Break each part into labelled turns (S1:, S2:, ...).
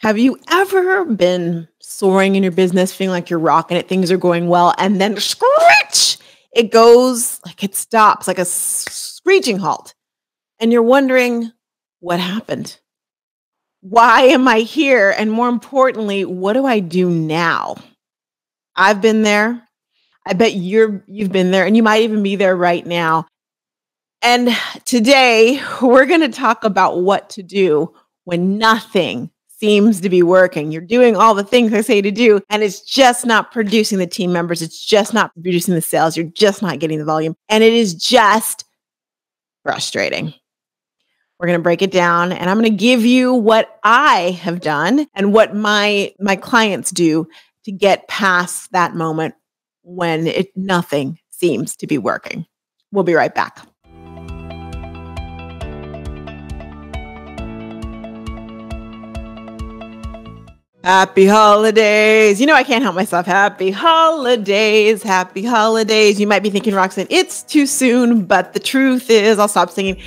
S1: Have you ever been soaring in your business, feeling like you're rocking it, things are going well, and then screech, it goes like it stops, like a screeching halt. And you're wondering, what happened? Why am I here? And more importantly, what do I do now? I've been there. I bet you're you've been there and you might even be there right now. And today we're going to talk about what to do when nothing seems to be working. You're doing all the things I say to do, and it's just not producing the team members. It's just not producing the sales. You're just not getting the volume. And it is just frustrating. We're going to break it down and I'm going to give you what I have done and what my my clients do to get past that moment when it nothing seems to be working. We'll be right back. Happy holidays. You know, I can't help myself. Happy holidays. Happy holidays. You might be thinking, Roxanne, it's too soon, but the truth is, I'll stop singing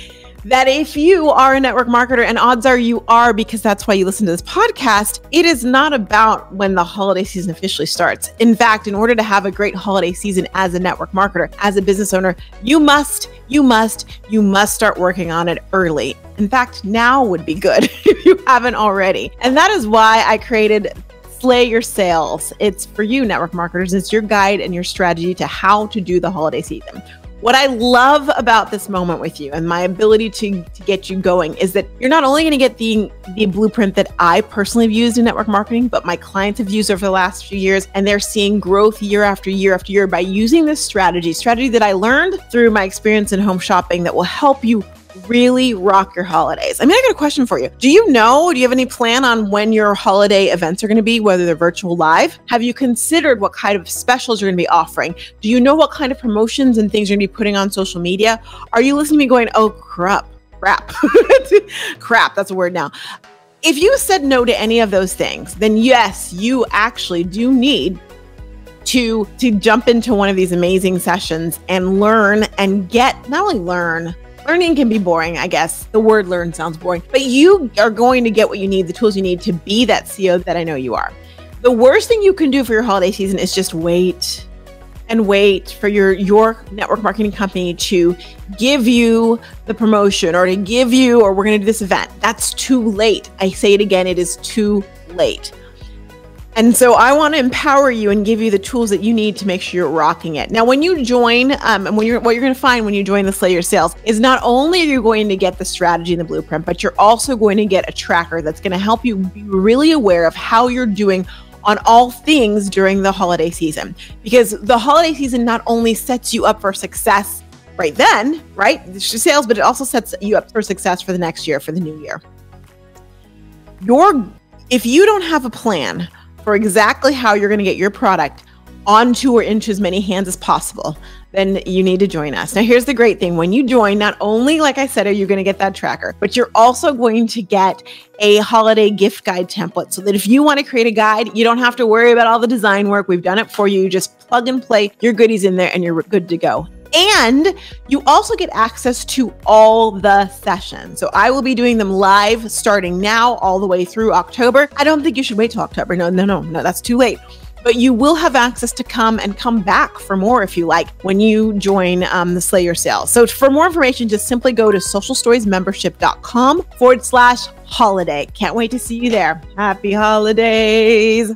S1: that if you are a network marketer, and odds are you are because that's why you listen to this podcast, it is not about when the holiday season officially starts. In fact, in order to have a great holiday season as a network marketer, as a business owner, you must, you must, you must start working on it early. In fact, now would be good if you haven't already. And that is why I created Sleigh Your Sales. It's for you, network marketers. It's your guide and your strategy to how to do the holiday season. What I love about this moment with you and my ability to, to get you going is that you're not only going to get the, the blueprint that I personally have used in network marketing, but my clients have used over the last few years, and they're seeing growth year after year after year by using this strategy, strategy that I learned through my experience in home shopping that will help you really rock your holidays. I mean, I got a question for you. Do you know, do you have any plan on when your holiday events are going to be, whether they're virtual live? Have you considered what kind of specials you're going to be offering? Do you know what kind of promotions and things you're going to be putting on social media? Are you listening to me going, oh, crap, crap, crap, that's a word now. If you said no to any of those things, then yes, you actually do need to to jump into one of these amazing sessions and learn and get not only learn Learning can be boring, I guess. The word learn sounds boring, but you are going to get what you need, the tools you need to be that CEO that I know you are. The worst thing you can do for your holiday season is just wait and wait for your your network marketing company to give you the promotion or to give you or we're going to do this event. That's too late. I say it again, it is too late. And so I want to empower you and give you the tools that you need to make sure you're rocking it. Now, when you join, um, and when you're what you're going to find when you join the Sleigh Your Sales is not only are you going to get the strategy and the blueprint, but you're also going to get a tracker that's going to help you be really aware of how you're doing on all things during the holiday season. Because the holiday season not only sets you up for success right then, right? Sales, but it also sets you up for success for the next year, for the new year. Your if you don't have a plan for exactly how you're going to get your product onto or into as many hands as possible, then you need to join us. Now, here's the great thing when you join, not only, like I said, are you going to get that tracker, but you're also going to get a holiday gift guide template so that if you want to create a guide, you don't have to worry about all the design work. We've done it for you. Just plug and play your goodies in there and you're good to go. And you also get access to all the sessions. So I will be doing them live starting now all the way through October. I don't think you should wait till October. No, no, no, no, that's too late. But you will have access to come and come back for more if you like when you join um, the Sleigh Your Sales. So for more information, just simply go to socialstoriesmembership.com forward slash holiday. Can't wait to see you there. Happy holidays.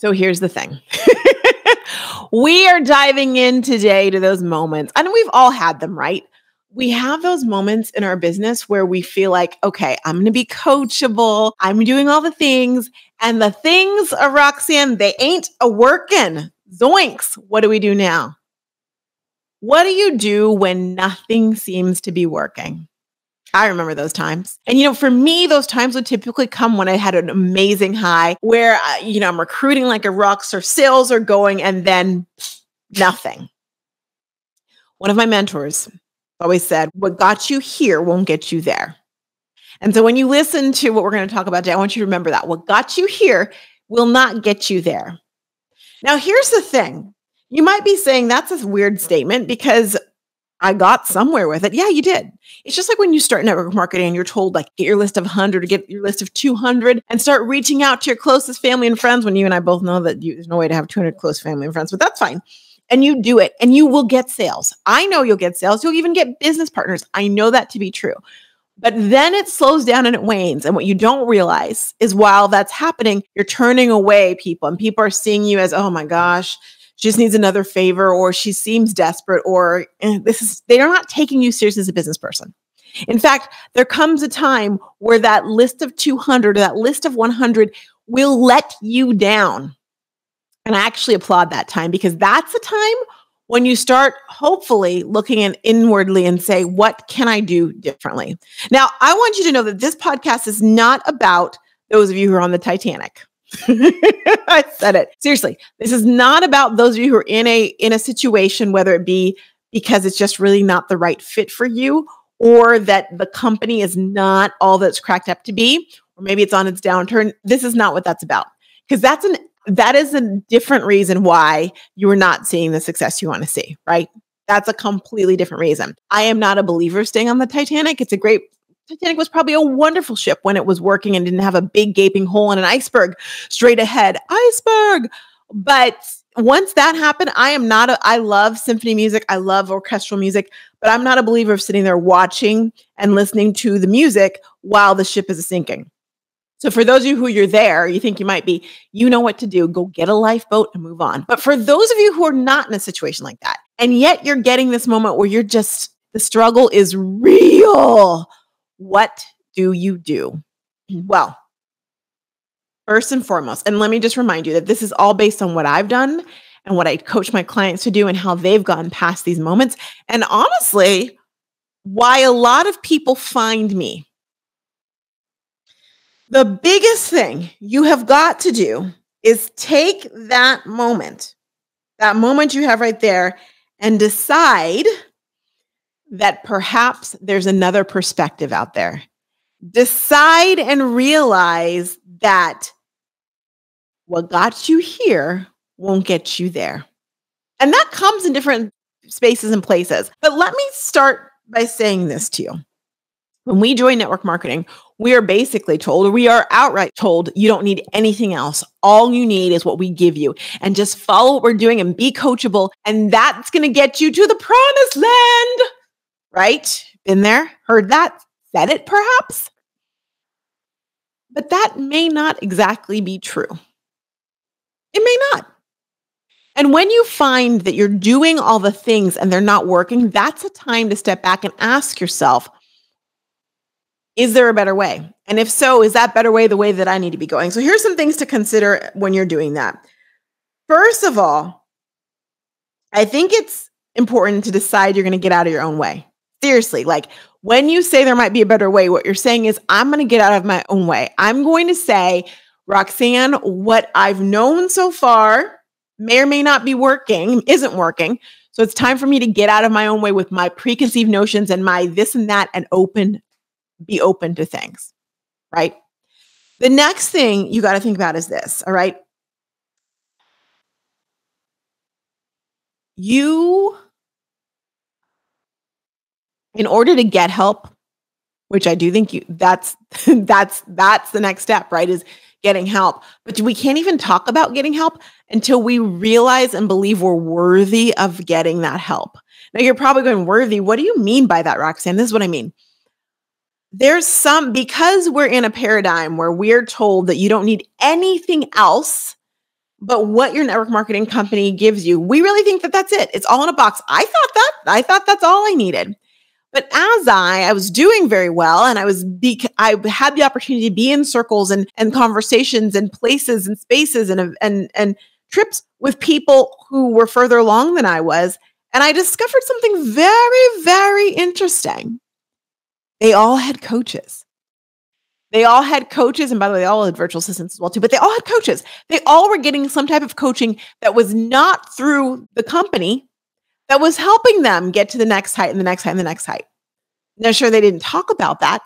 S1: So here's the thing. we are diving in today to those moments. and we've all had them, right? We have those moments in our business where we feel like, okay, I'm going to be coachable. I'm doing all the things. And the things, uh, Roxanne, they ain't a working. Zoinks. What do we do now? What do you do when nothing seems to be working? I remember those times. And, you know, for me, those times would typically come when I had an amazing high where, uh, you know, I'm recruiting like a rock or sales are going, and then nothing. One of my mentors always said, What got you here won't get you there. And so when you listen to what we're going to talk about today, I want you to remember that what got you here will not get you there. Now, here's the thing you might be saying that's a weird statement because I got somewhere with it. Yeah, you did. It's just like when you start network marketing and you're told, like, get your list of 100 or get your list of 200 and start reaching out to your closest family and friends when you and I both know that you, there's no way to have 200 close family and friends, but that's fine. And you do it and you will get sales. I know you'll get sales. You'll even get business partners. I know that to be true. But then it slows down and it wanes. And what you don't realize is while that's happening, you're turning away people and people are seeing you as, oh my gosh, just needs another favor or she seems desperate or eh, this is they're not taking you serious as a business person. In fact there comes a time where that list of 200 or that list of 100 will let you down. And i actually applaud that time because that's a time when you start hopefully looking in inwardly and say what can i do differently? Now i want you to know that this podcast is not about those of you who are on the titanic I said it. Seriously, this is not about those of you who are in a in a situation whether it be because it's just really not the right fit for you or that the company is not all that's cracked up to be or maybe it's on its downturn. This is not what that's about. Because that's an that is a different reason why you are not seeing the success you want to see, right? That's a completely different reason. I am not a believer staying on the Titanic. It's a great Titanic was probably a wonderful ship when it was working and didn't have a big gaping hole in an iceberg straight ahead. Iceberg. But once that happened, I am not a, I love symphony music. I love orchestral music, but I'm not a believer of sitting there watching and listening to the music while the ship is sinking. So for those of you who you're there, you think you might be, you know what to do. Go get a lifeboat and move on. But for those of you who are not in a situation like that, and yet you're getting this moment where you're just the struggle is real what do you do? Mm-hmm. Well, first and foremost, and let me just remind you that this is all based on what I've done and what I coach my clients to do and how they've gotten past these moments. And honestly, why a lot of people find me. The biggest thing you have got to do is take that moment, that moment you have right there, and decide that perhaps there's another perspective out there. Decide and realize that what got you here won't get you there. And that comes in different spaces and places. But let me start by saying this to you. When we join network marketing, we are basically told, or we are outright told, you don't need anything else. All you need is what we give you. And just follow what we're doing and be coachable. And that's going to get you to the promised land right? Been there, heard that, said it perhaps. But that may not exactly be true. It may not. And when you find that you're doing all the things and they're not working, that's a time to step back and ask yourself, is there a better way? And if so, is that better way the way that I need to be going? So here's some things to consider when you're doing that. First of all, I think it's important to decide you're going to get out of your own way. Seriously, like when you say there might be a better way, what you're saying is, I'm going to get out of my own way. I'm going to say, Roxanne, what I've known so far may or may not be working, isn't working. So it's time for me to get out of my own way with my preconceived notions and my this and that and open, be open to things. Right. The next thing you got to think about is this. All right. You in order to get help, which I do think you that's that's that's the next step, right? Is getting help. But we can't even talk about getting help until we realize and believe we're worthy of getting that help. Now you're probably going worthy. What do you mean by that, Roxanne? This is what I mean. There's some because we're in a paradigm where we're told that you don't need anything else but what your network marketing company gives you. We really think that that's it. It's all in a box. I thought that. I thought that's all I needed. But as I, I was doing very well and I was, be, I had the opportunity to be in circles and, and conversations and places and spaces and, and, and trips with people who were further along than I was. And I discovered something very, very interesting. They all had coaches. They all had coaches. And by the way, they all had virtual assistants as well, too, but they all had coaches. They all were getting some type of coaching that was not through the company, that was helping them get to the next height and the next height and the next height. Now, sure, they didn't talk about that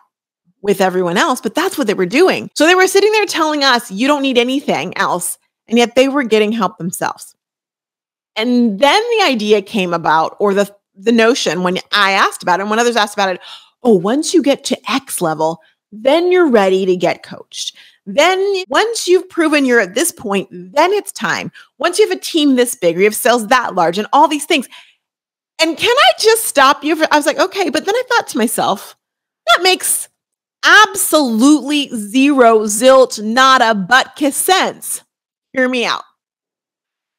S1: with everyone else, but that's what they were doing. So they were sitting there telling us, you don't need anything else. And yet they were getting help themselves. And then the idea came about, or the the notion when I asked about it and when others asked about it, oh, once you get to X level, then you're ready to get coached. Then, once you've proven you're at this point, then it's time. Once you have a team this big, or you have sales that large, and all these things. And can I just stop you? For, I was like, okay, but then I thought to myself, that makes absolutely zero, zilch, nada, but kiss sense. Hear me out.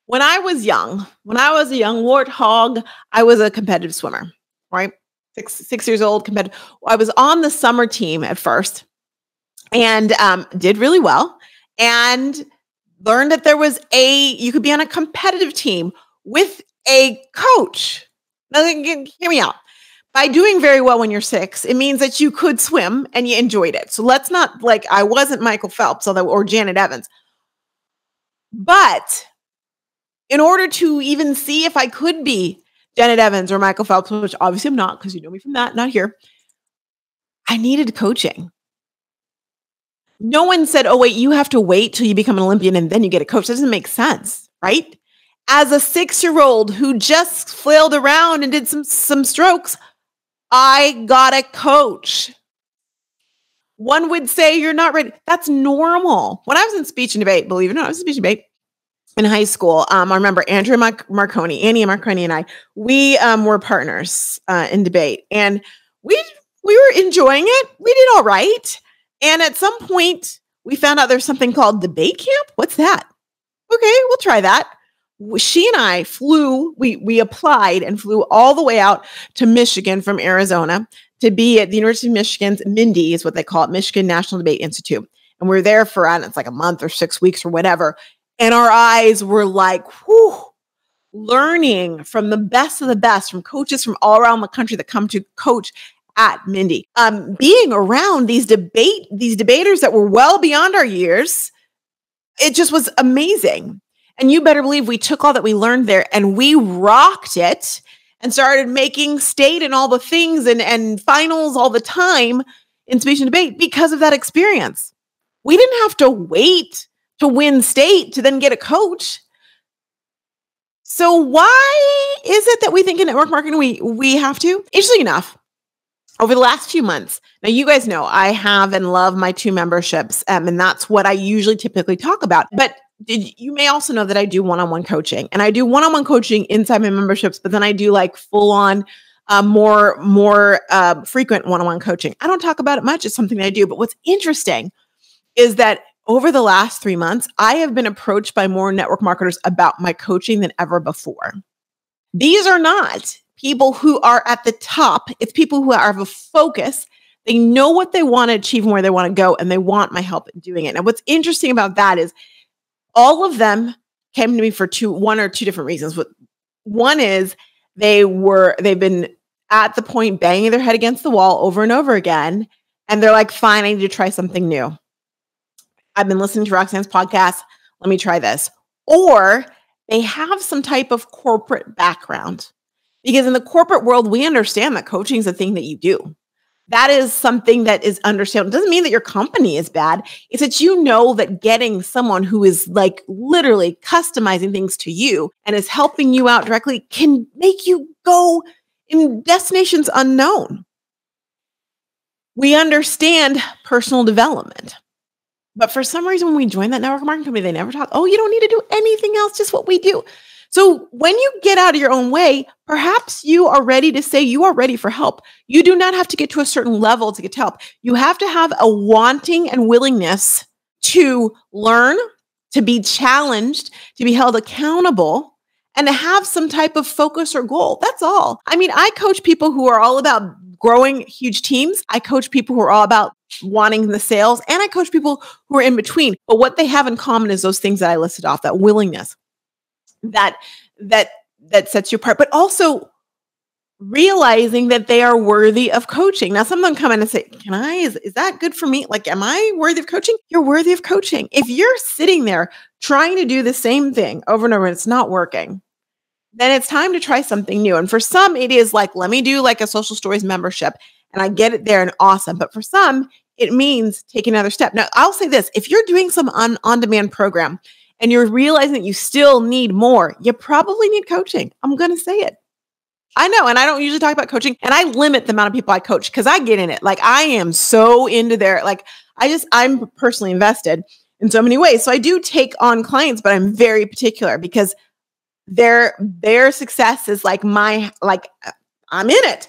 S1: When I was young, when I was a young warthog, I was a competitive swimmer, right? Six, six years old, competitive. I was on the summer team at first and um, did really well and learned that there was a, you could be on a competitive team with a coach. Hear me out by doing very well when you're six, it means that you could swim and you enjoyed it. So let's not like I wasn't Michael Phelps although, or Janet Evans. But in order to even see if I could be Janet Evans or Michael Phelps, which obviously I'm not because you know me from that, not here, I needed coaching. No one said, oh, wait, you have to wait till you become an Olympian and then you get a coach. That doesn't make sense, right? As a six year old who just flailed around and did some, some strokes, I got a coach. One would say you're not ready. That's normal. When I was in speech and debate, believe it or not, I was in speech and debate in high school. Um, I remember Andrew Mar- Marconi, Annie Marconi, and I. We um, were partners uh, in debate, and we we were enjoying it. We did all right. And at some point, we found out there's something called debate camp. What's that? Okay, we'll try that she and I flew, we we applied and flew all the way out to Michigan from Arizona to be at the University of Michigan's Mindy is what they call it, Michigan National Debate Institute. And we are there for I don't know, it's like a month or six weeks or whatever. And our eyes were like, learning from the best of the best, from coaches from all around the country that come to coach at Mindy. Um, being around these debate, these debaters that were well beyond our years, it just was amazing. And you better believe we took all that we learned there and we rocked it and started making state and all the things and, and finals all the time in speech and debate because of that experience. We didn't have to wait to win state to then get a coach. So why is it that we think in network marketing we we have to? Interesting enough, over the last few months, now you guys know I have and love my two memberships, um, and that's what I usually typically talk about. But did you may also know that I do one-on-one coaching and I do one-on-one coaching inside my memberships, but then I do like full-on uh, more more uh, frequent one-on-one coaching. I don't talk about it much. It's something I do. But what's interesting is that over the last three months, I have been approached by more network marketers about my coaching than ever before. These are not people who are at the top. It's people who of a focus. They know what they want to achieve and where they want to go, and they want my help doing it. And what's interesting about that is all of them came to me for two, one or two different reasons. One is they were, they've been at the point banging their head against the wall over and over again. And they're like, fine, I need to try something new. I've been listening to Roxanne's podcast. Let me try this. Or they have some type of corporate background. Because in the corporate world, we understand that coaching is a thing that you do that is something that is understandable. It doesn't mean that your company is bad. It's that you know that getting someone who is like literally customizing things to you and is helping you out directly can make you go in destinations unknown. We understand personal development. But for some reason, when we join that network marketing company, they never talk, oh, you don't need to do anything else, just what we do. So when you get out of your own way, perhaps you are ready to say you are ready for help. You do not have to get to a certain level to get help. You have to have a wanting and willingness to learn, to be challenged, to be held accountable, and to have some type of focus or goal. That's all. I mean, I coach people who are all about growing huge teams. I coach people who are all about wanting the sales, and I coach people who are in between. But what they have in common is those things that I listed off that willingness, that that that sets you apart but also realizing that they are worthy of coaching. Now some of them come in and say can i is, is that good for me? Like am i worthy of coaching? You're worthy of coaching. If you're sitting there trying to do the same thing over and over and it's not working then it's time to try something new. And for some it is like let me do like a social stories membership and i get it there and awesome. But for some it means take another step. Now i'll say this if you're doing some on on demand program and you're realizing that you still need more, you probably need coaching. I'm going to say it. I know. And I don't usually talk about coaching and I limit the amount of people I coach because I get in it. Like I am so into their, like, I just, I'm personally invested in so many ways. So I do take on clients, but I'm very particular because their, their success is like my, like, uh, I'm in it.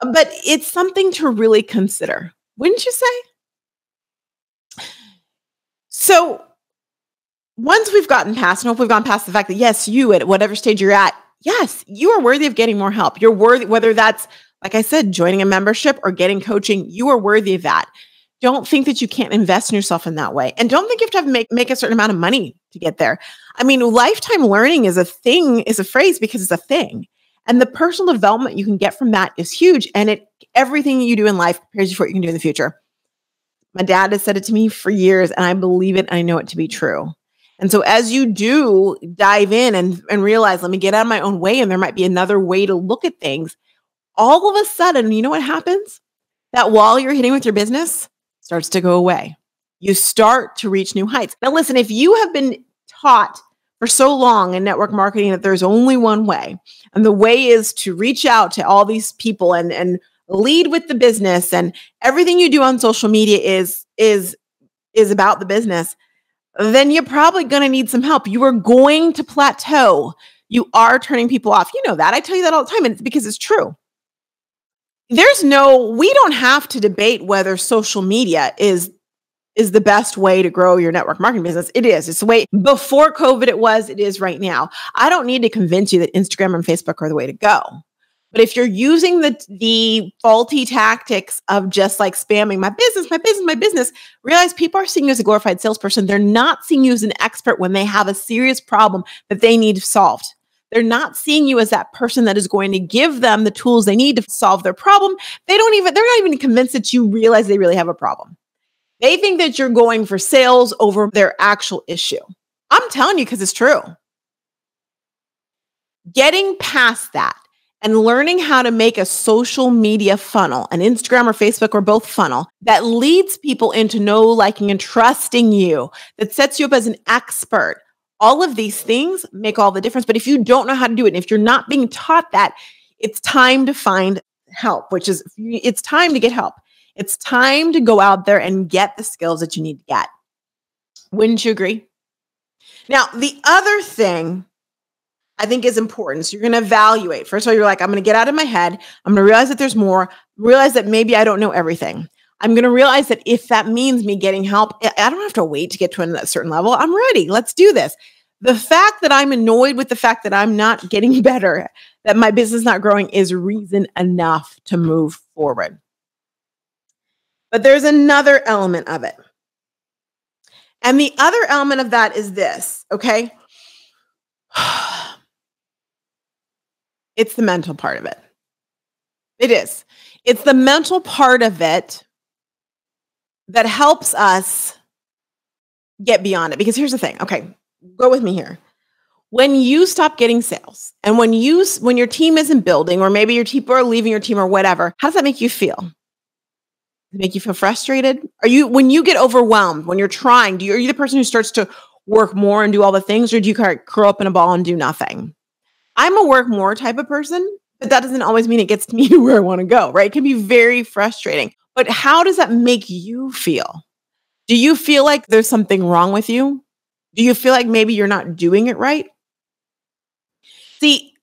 S1: But it's something to really consider, wouldn't you say? So once we've gotten past, and hope we've gone past the fact that yes, you at whatever stage you're at, yes, you are worthy of getting more help. You're worthy, whether that's, like I said, joining a membership or getting coaching, you are worthy of that. Don't think that you can't invest in yourself in that way. And don't think you have to have make, make a certain amount of money to get there. I mean, lifetime learning is a thing, is a phrase because it's a thing. And the personal development you can get from that is huge. And it everything you do in life prepares you for what you can do in the future. My dad has said it to me for years, and I believe it. I know it to be true. And so as you do dive in and, and realize, let me get out of my own way, and there might be another way to look at things, all of a sudden, you know what happens? That wall you're hitting with your business starts to go away. You start to reach new heights. Now, listen, if you have been taught for so long in network marketing that there's only one way, and the way is to reach out to all these people and, and lead with the business, and everything you do on social media is, is, is about the business then you're probably going to need some help. You are going to plateau. You are turning people off. You know that. I tell you that all the time, and it's because it's true. There's no, we don't have to debate whether social media is is the best way to grow your network marketing business. It is. It's the way before COVID it was, it is right now. I don't need to convince you that Instagram and Facebook are the way to go. But if you're using the the faulty tactics of just like spamming my business, my business, my business, realize people are seeing you as a glorified salesperson. They're not seeing you as an expert when they have a serious problem that they need solved. They're not seeing you as that person that is going to give them the tools they need to solve their problem. They don't even, they're not even convinced that you realize they really have a problem. They think that you're going for sales over their actual issue. I'm telling you because it's true. Getting past that and learning how to make a social media funnel, an Instagram or Facebook or both funnel that leads people into know, liking, and trusting you, that sets you up as an expert. All of these things make all the difference. But if you don't know how to do it, and if you're not being taught that, it's time to find help, which is it's time to get help. It's time to go out there and get the skills that you need to get. Wouldn't you agree? Now, the other thing I think is important. So you're going to evaluate. First of all, you're like, I'm going to get out of my head. I'm going to realize that there's more, realize that maybe I don't know everything. I'm going to realize that if that means me getting help, I don't have to wait to get to a certain level. I'm ready. Let's do this. The fact that I'm annoyed with the fact that I'm not getting better, that my business not growing is reason enough to move forward. But there's another element of it. And the other element of that is this, okay? It's the mental part of it. It is. It's the mental part of it that helps us get beyond it. Because here's the thing. Okay, go with me here. When you stop getting sales and when you when your team isn't building or maybe your people are leaving your team or whatever, how does that make you feel? Does it make you feel frustrated? Are you when you get overwhelmed, when you're trying, do you are you the person who starts to work more and do all the things, or do you curl up in a ball and do nothing? I'm a work more type of person, but that doesn't always mean it gets me to where I want to go, right? It can be very frustrating. But how does that make you feel? Do you feel like there's something wrong with you? Do you feel like maybe you're not doing it right? See,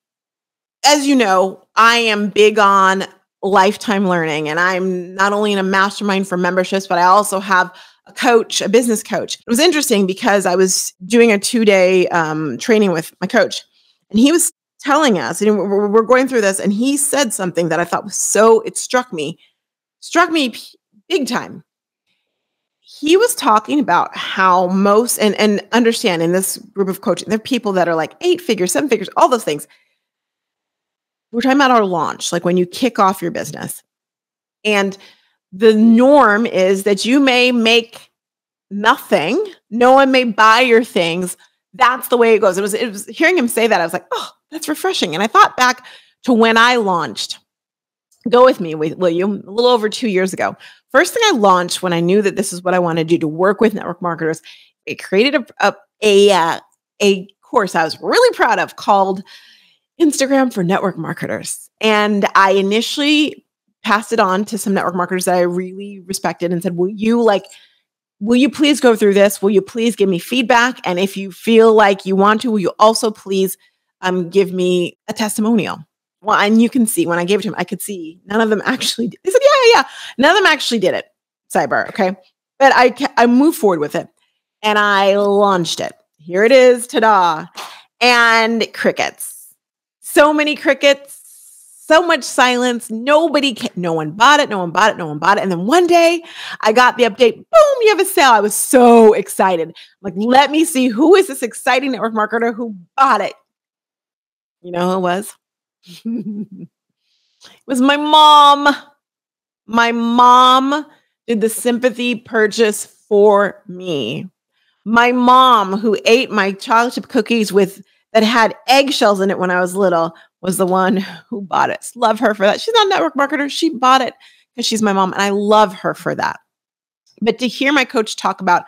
S1: as you know, I am big on lifetime learning, and I'm not only in a mastermind for memberships, but I also have a coach, a business coach. It was interesting because I was doing a two day um, training with my coach, and he was telling us, and we're, going through this, and he said something that I thought was so, it struck me, struck me big time. He was talking about how most, and, and understand in this group of coaching, there are people that are like eight figures, seven figures, all those things. We're talking about our launch, like when you kick off your business. And the norm is that you may make nothing, no one may buy your things. That's the way it goes. It was, it was hearing him say that, I was like, oh, that's refreshing. And I thought back to when I launched. Go with me, will you? A little over two years ago. First thing I launched when I knew that this is what I wanted to do to work with network marketers, I created a a a, uh, a course I was really proud of called Instagram for network marketers. And I initially passed it on to some network marketers that I really respected and said, Will you like, will you please go through this? Will you please give me feedback? And if you feel like you want to, will you also please um, give me a testimonial? Well, and you can see when I gave it to him, I could see none of them actually. Did. Said, "Yeah, yeah, yeah." None of them actually did it. Cyber, okay. But I I moved forward with it, and I launched it. Here it is, ta-da! And crickets. So many crickets. So much silence. Nobody, no one bought it. No one bought it. No one bought it. And then one day, I got the update. Boom! You have a sale. I was so excited. I'm like, let me see who is this exciting network marketer who bought it. You know who it was? it was my mom. My mom did the sympathy purchase for me. My mom, who ate my chocolate chip cookies with that had eggshells in it when I was little, was the one who bought it. Love her for that. She's not a network marketer. She bought it because she's my mom, and I love her for that. But to hear my coach talk about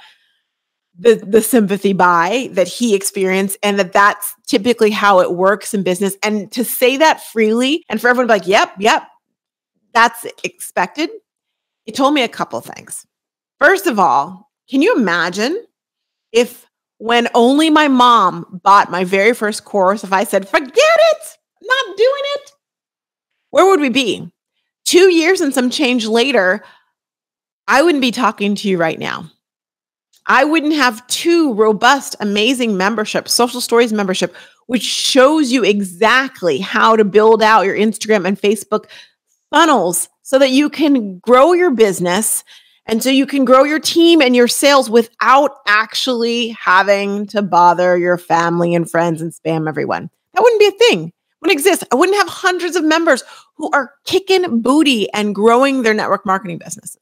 S1: the the sympathy buy that he experienced and that that's typically how it works in business and to say that freely and for everyone to be like yep yep that's expected it told me a couple things first of all can you imagine if when only my mom bought my very first course if i said forget it not doing it where would we be two years and some change later i wouldn't be talking to you right now I wouldn't have two robust, amazing memberships, social stories membership, which shows you exactly how to build out your Instagram and Facebook funnels so that you can grow your business and so you can grow your team and your sales without actually having to bother your family and friends and spam everyone. That wouldn't be a thing. Wouldn't exist. I wouldn't have hundreds of members who are kicking booty and growing their network marketing businesses.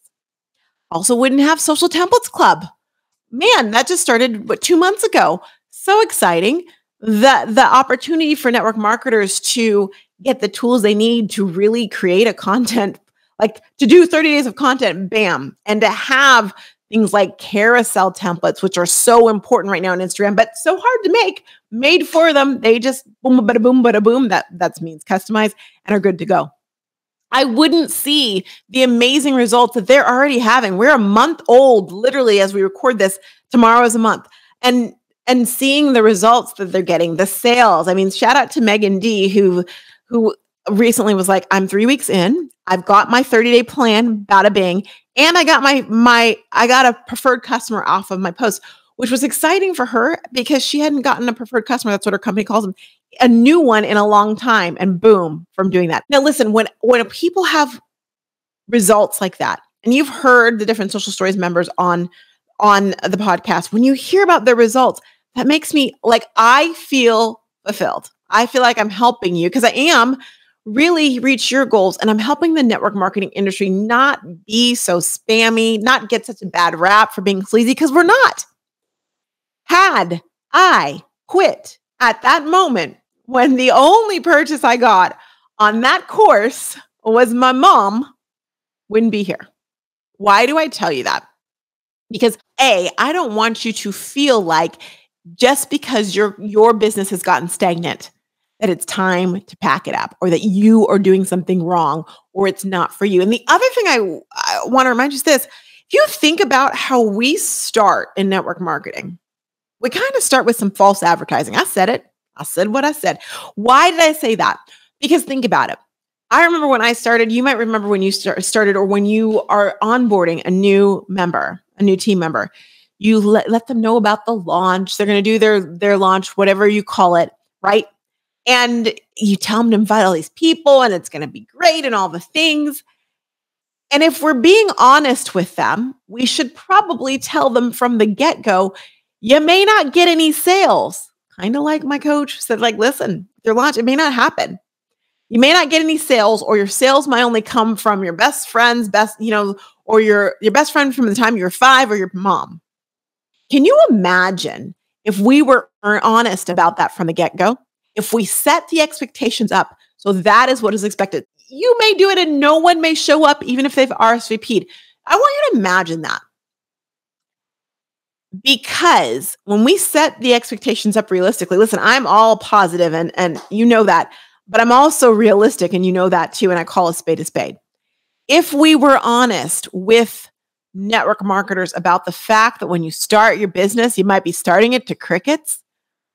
S1: Also, wouldn't have Social Templates Club man, that just started what two months ago. So exciting. The the opportunity for network marketers to get the tools they need to really create a content, like to do 30 days of content, bam, and to have things like carousel templates, which are so important right now on Instagram, but so hard to make, made for them. They just boom, bada boom, bada boom. That that means customized and are good to go. I wouldn't see the amazing results that they're already having. We're a month old, literally, as we record this. Tomorrow is a month. And and seeing the results that they're getting, the sales. I mean, shout out to Megan D, who who recently was like, I'm three weeks in. I've got my 30-day plan, bada bing, and I got my my I got a preferred customer off of my post, which was exciting for her because she hadn't gotten a preferred customer. That's what her company calls them a new one in a long time and boom from doing that. Now listen, when when people have results like that, and you've heard the different social stories members on on the podcast, when you hear about their results, that makes me like I feel fulfilled. I feel like I'm helping you because I am really reach your goals and I'm helping the network marketing industry not be so spammy, not get such a bad rap for being sleazy because we're not. Had I quit at that moment when the only purchase I got on that course was my mom, wouldn't be here. Why do I tell you that? Because A, I don't want you to feel like just because your your business has gotten stagnant that it's time to pack it up or that you are doing something wrong or it's not for you. And the other thing I, I want to remind you is this. If you think about how we start in network marketing, we kind of start with some false advertising. I said it. I said what I said. Why did I say that? Because think about it. I remember when I started, you might remember when you start, started or when you are onboarding a new member, a new team member, you let, let them know about the launch. They're going to do their their launch, whatever you call it, right? And you tell them to invite all these people and it's going to be great and all the things. And if we're being honest with them, we should probably tell them from the get-go, you may not get any sales kind of like my coach said, like, listen, your launch, it may not happen. You may not get any sales, or your sales might only come from your best friends, best, you know, or your your best friend from the time you're five or your mom. Can you imagine if we were honest about that from the get-go? If we set the expectations up so that is what is expected. You may do it and no one may show up even if they've RSVP'd. I want you to imagine that. Because when we set the expectations up realistically, listen, I'm all positive and and you know that, but I'm also realistic and you know that too and I call a spade a spade. If we were honest with network marketers about the fact that when you start your business, you might be starting it to crickets,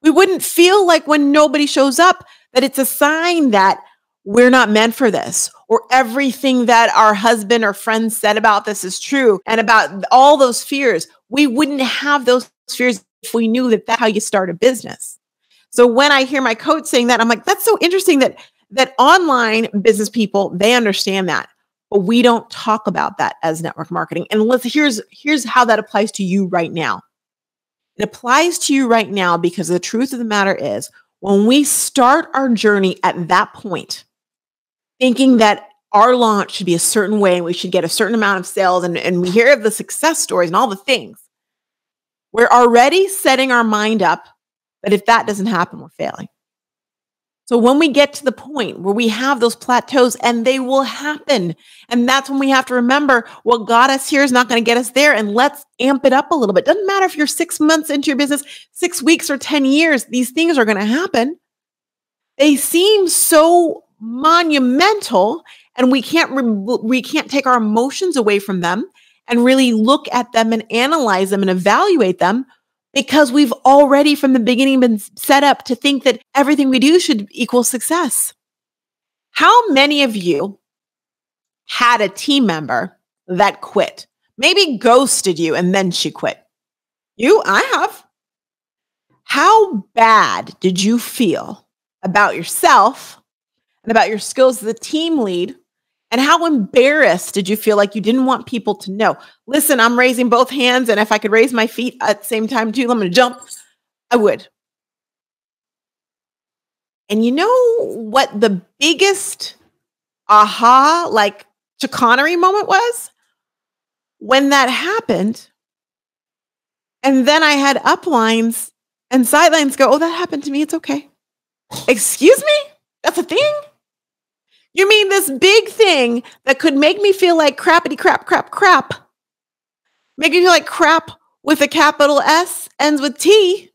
S1: we wouldn't feel like when nobody shows up that it's a sign that we're not meant for this or everything that our husband or friends said about this is true and about all those fears we wouldn't have those fears if we knew that that's how you start a business. So when i hear my coach saying that i'm like that's so interesting that that online business people they understand that but we don't talk about that as network marketing. And let's here's here's how that applies to you right now. It applies to you right now because the truth of the matter is when we start our journey at that point thinking that our launch should be a certain way and we should get a certain amount of sales and, and we hear of the success stories and all the things, we're already setting our mind up that if that doesn't happen, we're failing. So when we get to the point where we have those plateaus and they will happen, and that's when we have to remember what got us here is not going to get us there. And let's amp it up a little bit. Doesn't matter if you're six months into your business, six weeks, or 10 years, these things are going to happen. They seem so monumental and we can't re- we can't take our emotions away from them and really look at them and analyze them and evaluate them because we've already from the beginning been set up to think that everything we do should equal success. How many of you had a team member that quit? Maybe ghosted you and then she quit. You, I have. How bad did you feel about yourself and about your skills as a team lead and how embarrassed did you feel like you didn't want people to know? Listen, I'm raising both hands, and if I could raise my feet at the same time too, I'm going to jump. I would. And you know what the biggest aha, like chicanery moment was? When that happened, and then I had uplines and sidelines go, Oh, that happened to me. It's okay. Excuse me? That's a thing? You mean this big thing that could make me feel like crappity crap, crap, crap, make me feel like crap with a capital S, ends with T,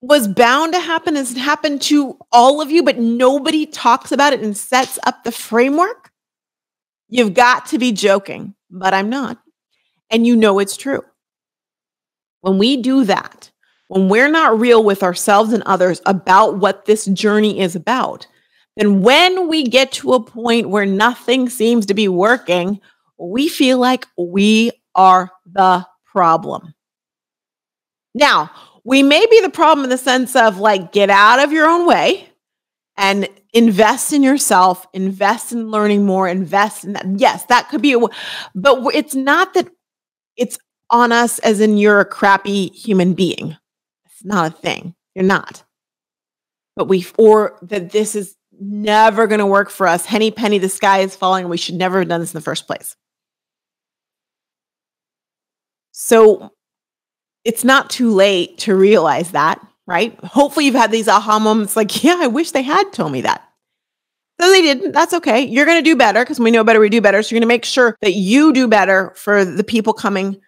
S1: was bound to happen, has happened to all of you, but nobody talks about it and sets up the framework? You've got to be joking, but I'm not. And you know it's true. When we do that, when we're not real with ourselves and others about what this journey is about, then when we get to a point where nothing seems to be working, we feel like we are the problem. Now, we may be the problem in the sense of like, get out of your own way and invest in yourself, invest in learning more, invest in that. Yes, that could be, a, but it's not that it's on us as in you're a crappy human being. It's not a thing. You're not. But we, or that this is never going to work for us. Henny penny, the sky is falling. We should never have done this in the first place. So it's not too late to realize that, right? Hopefully you've had these aha moments like, yeah, I wish they had told me that. So they didn't. That's okay. You're going to do better because we know better, we do better. So you're going to make sure that you do better for the people coming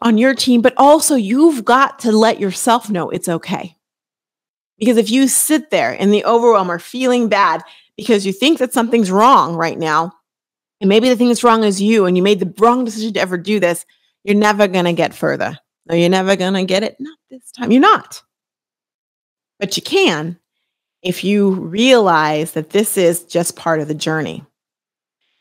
S1: on your team, but also you've got to let yourself know it's okay. Because if you sit there in the overwhelm or feeling bad because you think that something's wrong right now, and maybe the thing that's wrong is you, and you made the wrong decision to ever do this, you're never going to get further. No, you're never going to get it. Not this time. You're not. But you can if you realize that this is just part of the journey.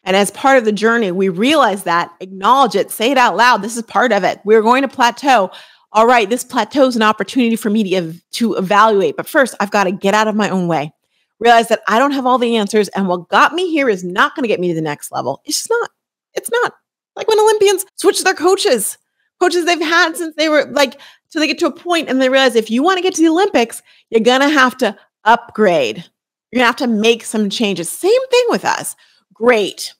S1: And as part of the journey, we realize that, acknowledge it, say it out loud. This is part of it. We're going to plateau all right, this plateau is an opportunity for me to, to evaluate. But first, I've got to get out of my own way, realize that I don't have all the answers. And what got me here is not going to get me to the next level. It's just not. It's not. Like when Olympians switch their coaches, coaches they've had since they were like, so they get to a point and they realize if you want to get to the Olympics, you're going to have to upgrade. You're going to have to make some changes. Same thing with us. Great.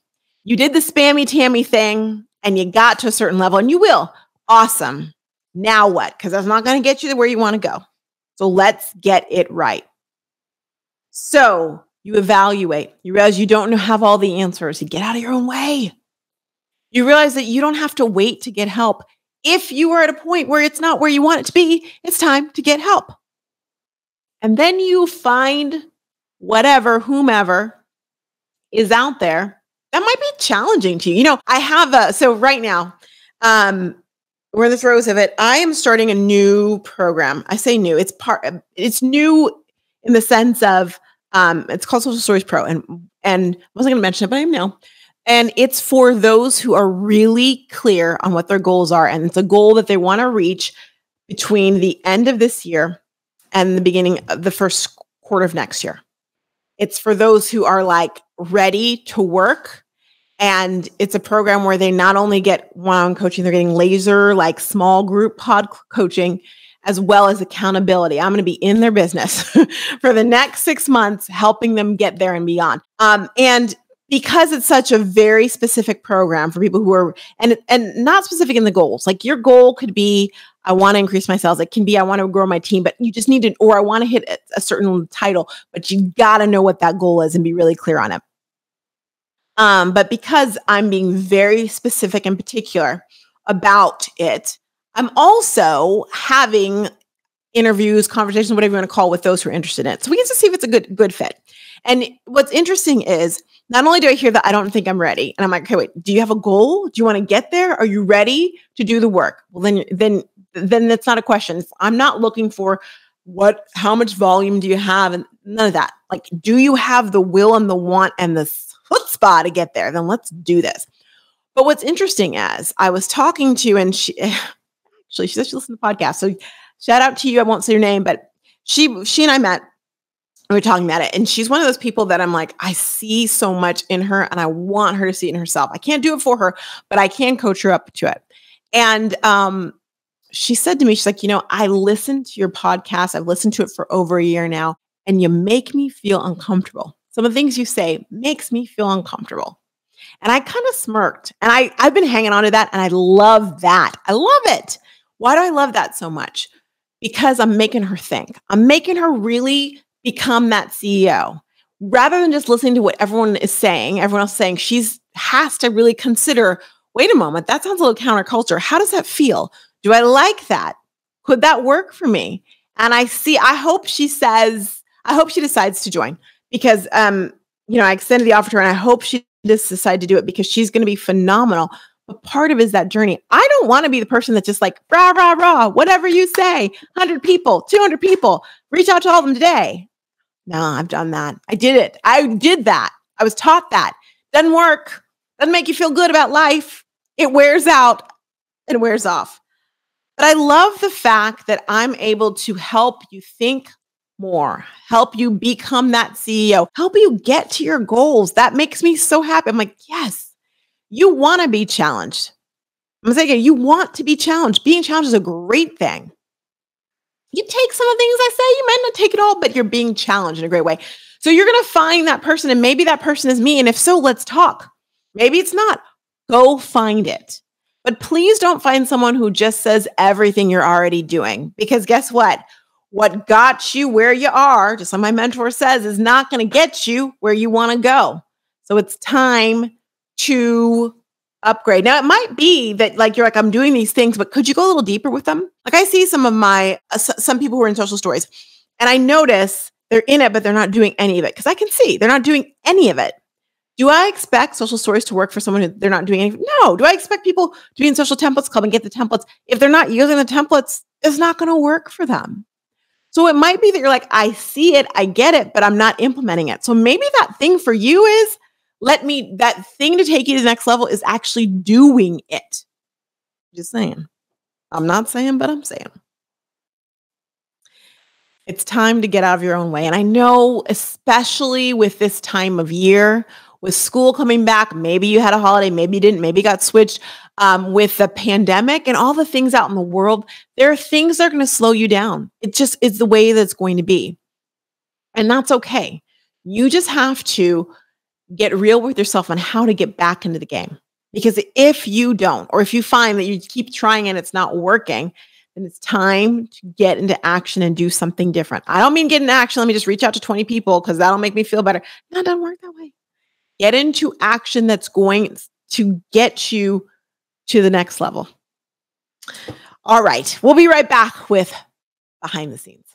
S1: You did the spammy tammy thing and you got to a certain level and you will. Awesome. Now what? Because that's not going to get you to where you want to go. So let's get it right. So you evaluate. You realize you don't have all the answers. You get out of your own way. You realize that you don't have to wait to get help. if you are at a point where it's not where you want it to be, it's time to get help. And then you find whatever, whomever is out there that might be challenging to you. You know, I have a, so right now, um, we're in the throes of it. I am starting a new program. I say new, it's part, it's new in the sense of, um, it's called Social Stories Pro. And, and I wasn't going to mention it, but I am now. And it's for those who are really clear on what their goals are. And it's a goal that they want to reach between the end of this year and the beginning of the first quarter of next year. It's for those who are like ready to work. And it's a program where they not only get one on coaching, they're getting laser, like small group pod coaching, as well as accountability. I'm going to be in their business for the next six months, helping them get there and beyond. Um, and because it's such a very specific program for people who are and and not specific in the goals. Like your goal could be I want to increase my sales. It can be I want to grow my team, but you just need to or I want to hit a certain title, but you got to know what that goal is and be really clear on it. Um, but because I'm being very specific and particular about it, I'm also having interviews, conversations, whatever you want to call, with those who are interested in it. So we get to see if it's a good good fit. And what's interesting is not only do I hear that I don't think I'm ready, and I'm like, okay, wait, do you have a goal? Do you want to get there? Are you ready to do the work? Well, then, then, then that's not a question. I'm not looking for what, how much volume do you have, and none of that. Like, do you have the will and the want and the chutzpah to get there? Then let's do this. But what's interesting is I was talking to, and she actually she said she listened to the podcast. So shout out to you. I won't say your name, but she she and I met we were talking about it. And she's one of those people that I'm like, I see so much in her and I want her to see it in herself. I can't do it for her, but I can coach her up to it. And um, she said to me, she's like, you know, I listened to your podcast. I've listened to it for over a year now, and you make me feel uncomfortable. Some of the things you say makes me feel uncomfortable. And I kind of smirked. And I, I've been hanging on to that. And I love that. I love it. Why do I love that so much? Because I'm making her think. I'm making her really become that CEO rather than just listening to what everyone is saying, everyone else saying, she's has to really consider wait a moment, that sounds a little counterculture. How does that feel? Do I like that? Could that work for me? And I see, I hope she says, I hope she decides to join because, um, you know, I extended the offer to her and I hope she just decide to do it because she's going to be phenomenal. But part of is that journey. I don't want to be the person that's just like, rah, rah, rah, whatever you say, 100 people, 200 people, reach out to all of them today. No, I've done that. I did it. I did that. I was taught that. Doesn't work. Doesn't make you feel good about life. It wears out and wears off. But I love the fact that I'm able to help you think more, help you become that CEO, help you get to your goals. That makes me so happy. I'm like, yes, you want to be challenged. I'm saying you want to be challenged. Being challenged is a great thing you take some of the things I say, you might not take it all, but you're being challenged in a great way. So you're going to find that person, and maybe that person is me. And if so, let's talk. Maybe it's not. Go find it. But please don't find someone who just says everything you're already doing. Because guess what? What got you where you are, just like my mentor says, is not going to get you where you want to go. So it's time to upgrade. Now it might be that like you're like I'm doing these things, but could you go a little deeper with them? Like I see some of my uh, some people who are in social stories, and I notice they're in it, but they're not doing any of it because I can see they're not doing any of it. Do I expect social stories to work for someone who they're not doing anything? No. Do I expect people to be in social templates club and get the templates? If they're not using the templates, it's not going to work for them. So it might be that you're like, I see it, I get it, but I'm not implementing it. So maybe that thing for you is let me, that thing to take you to the next level is actually doing it. Just saying. I'm not saying, but I'm saying. It's time to get out of your own way. And I know, especially with this time of year, with school coming back, maybe you had a holiday, maybe you didn't, maybe got switched um, with the pandemic and all the things out in the world. There are things that are going to slow you down. It just is the way that's going to be. And that's okay. You just have to get real with yourself on how to get back into the game. Because if you don't, or if you find that you keep trying and it's not working, then it's time to get into action and do something different. I don't mean get into action. Let me just reach out to 20 people because that'll make me feel better. No, it doesn't work that way. Get into action that's going to get you to the next level. All right. We'll be right back with behind the scenes.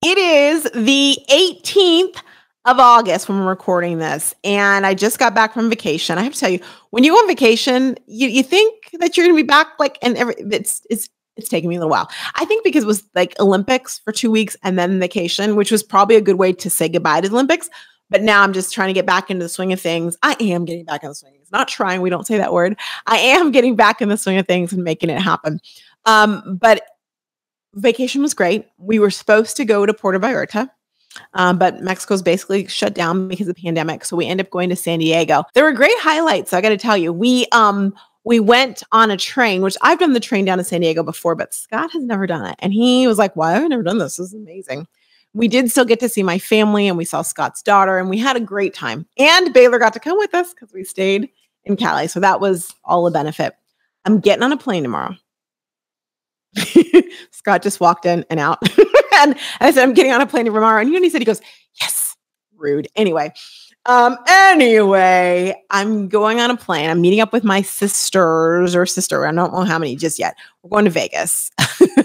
S1: It is the 18th of August when we're recording this. And I just got back from vacation. I have to tell you, when you go on vacation, you, you think that you're gonna be back like and every it's it's it's taking me a little while. I think because it was like Olympics for two weeks and then vacation, which was probably a good way to say goodbye to the Olympics. But now I'm just trying to get back into the swing of things. I am getting back in the swing. It's not trying. We don't say that word. I am getting back in the swing of things and making it happen. Um, but vacation was great. We were supposed to go to Puerto Vallarta um, but Mexico's basically shut down because of the pandemic. So we end up going to San Diego. There were great highlights. I got to tell you, we um we went on a train, which I've done the train down to San Diego before, but Scott has never done it. And he was like, Why have I never done this? This is amazing. We did still get to see my family and we saw Scott's daughter and we had a great time. And Baylor got to come with us because we stayed in Cali. So that was all a benefit. I'm getting on a plane tomorrow. Scott just walked in and out. and, I said, I'm getting on a plane tomorrow. And he said, he goes, yes, rude. Anyway, um, anyway, I'm going on a plane. I'm meeting up with my sisters or sister. I don't know how many just yet. We're going to Vegas.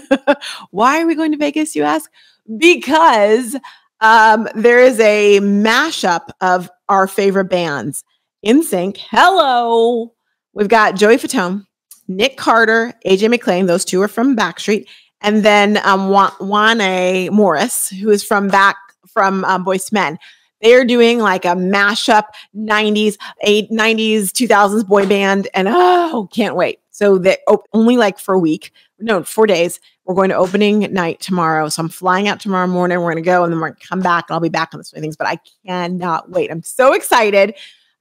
S1: Why are we going to Vegas, you ask? Because um, there is a mashup of our favorite bands. NSYNC. Hello. We've got Joey Fatone, Nick Carter, AJ McLean. Those two are from Backstreet. And then um, Wanya Morris, who is from back from um, Boyz Men. They are doing like a mashup 90s, 8, 90s, 2000s boy band. And oh, can't wait. So oh, only like for a week, no, four days. We're going to opening night tomorrow. So I'm flying out tomorrow morning. We're going to go and then we're going to come back and I'll be back on the swing things. But I cannot wait. I'm so excited.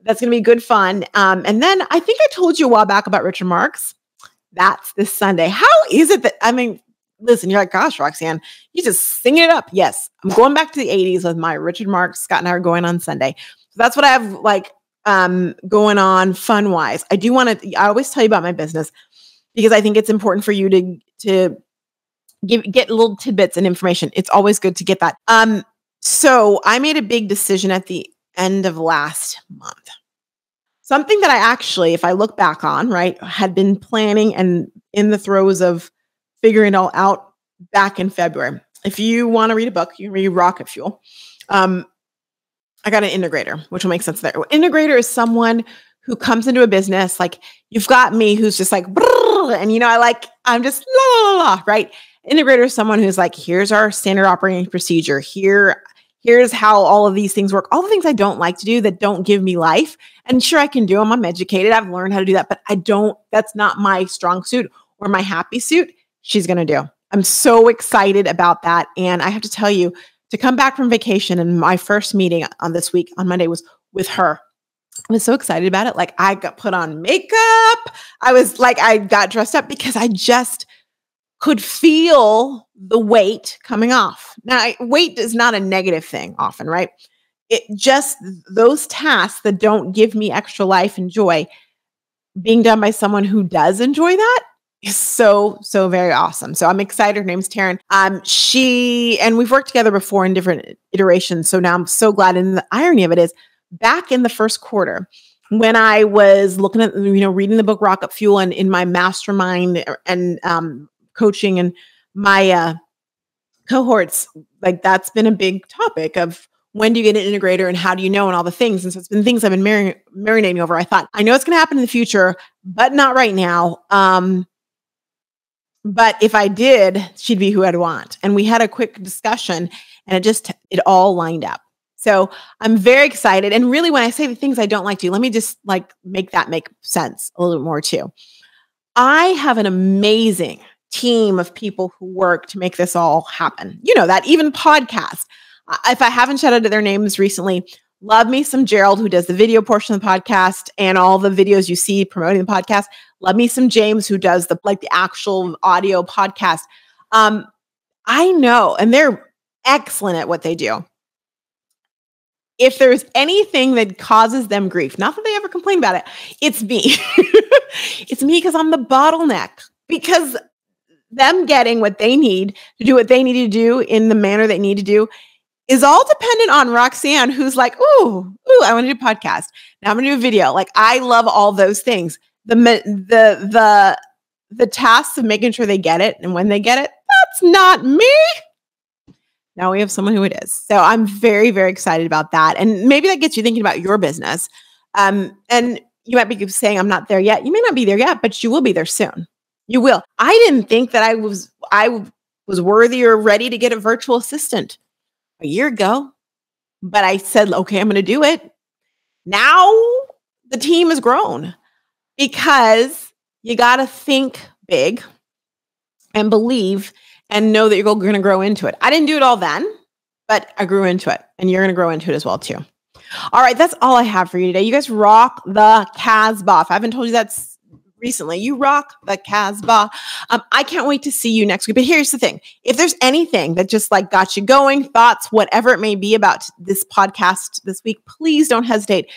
S1: That's going to be good fun. Um, and then I think I told you a while back about Richard Marx. That's this Sunday. How is it that, I mean, listen, you're like, gosh, Roxanne, you just sing it up. Yes, I'm going back to the 80s with my Richard Marx. Scott and I are going on Sunday. So that's what I have like um, going on fun wise. I do want to, I always tell you about my business because I think it's important for you to, to give, get little tidbits and information. It's always good to get that. Um, so I made a big decision at the end of last month. Something that I actually, if I look back on, right, had been planning and in the throes of figuring it all out back in February. If you want to read a book, you can read Rocket Fuel. Um, I got an integrator, which will make sense there. Integrator is someone who comes into a business like you've got me, who's just like, and you know, I like, I'm just la la la, right? Integrator is someone who's like, here's our standard operating procedure. Here, here's how all of these things work. All the things I don't like to do that don't give me life. And sure, I can do them. I'm educated. I've learned how to do that, but I don't, that's not my strong suit or my happy suit she's going to do. I'm so excited about that. And I have to tell you, to come back from vacation and my first meeting on this week on Monday was with her. I was so excited about it. Like I got put on makeup. I was like, I got dressed up because I just could feel the weight coming off. Now, weight is not a negative thing often, right? It just those tasks that don't give me extra life and joy being done by someone who does enjoy that so so very awesome. So I'm excited. Her name's Taryn. Um, she and we've worked together before in different iterations. So now I'm so glad. And the irony of it is, back in the first quarter, when I was looking at you know reading the book Rocket Fuel and in my mastermind and um, coaching and my uh, cohorts, like that's been a big topic of when do you get an integrator and how do you know and all the things. And so it's been things I've been marinating over. I thought I know it's going to happen in the future, but not right now. Um, but if I did, she'd be who I'd want. And we had a quick discussion and it just, it all lined up. So I'm very excited. And really, when I say the things I don't like to, let me just like make that make sense a little bit more too. I have an amazing team of people who work to make this all happen. You know that even podcast. If I haven't shouted out their names recently, love me some Gerald who does the video portion of the podcast and all the videos you see promoting the podcast. Love me some James who does the like the actual audio podcast. Um, I know, and they're excellent at what they do. If there's anything that causes them grief, not that they ever complain about it, it's me. it's me because I'm the bottleneck. Because them getting what they need to do what they need to do in the manner they need to do is all dependent on Roxanne, who's like, ooh, ooh, I want to do a podcast. Now I'm gonna do a video. Like I love all those things. The the the the tasks of making sure they get it and when they get it, that's not me. Now we have someone who it is. So I'm very, very excited about that. And maybe that gets you thinking about your business. Um, and you might be saying, I'm not there yet. You may not be there yet, but you will be there soon. You will. I didn't think that I was I was worthy or ready to get a virtual assistant a year ago. But I said, okay, I'm going to do it. Now the team has grown because you got to think big and believe and know that you're going to grow into it. I didn't do it all then, but I grew into it and you're going to grow into it as well too. All right, that's all I have for you today. You guys rock the Casbah. I haven't told you that recently, you rock the Casbah. Um, I can't wait to see you next week. But here's the thing: if there's anything that just like got you going, thoughts, whatever it may be about this podcast this week, please don't hesitate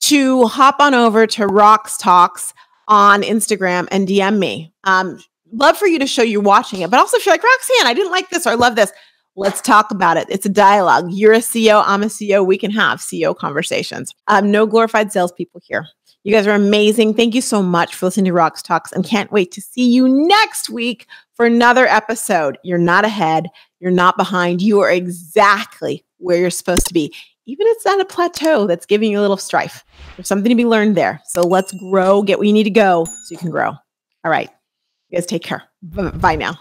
S1: to hop on over to Rox Talks on Instagram and DM me. Um, love for you to show you're watching it, but also if you're like Roxanne, I didn't like this or I love this. Let's talk about it. It's a dialogue. You're a CEO, I'm a CEO. We can have CEO conversations. Um, no glorified salespeople here. You guys are amazing. Thank you so much for listening to Rox Talks and can't wait to see you next week for another episode. You're not ahead, you're not behind. You are exactly where you're supposed to be. Even if it's at a plateau that's giving you a little strife, there's something to be learned there. So let's grow, get where you need to go so you can grow. All right. You guys take care. Bye now.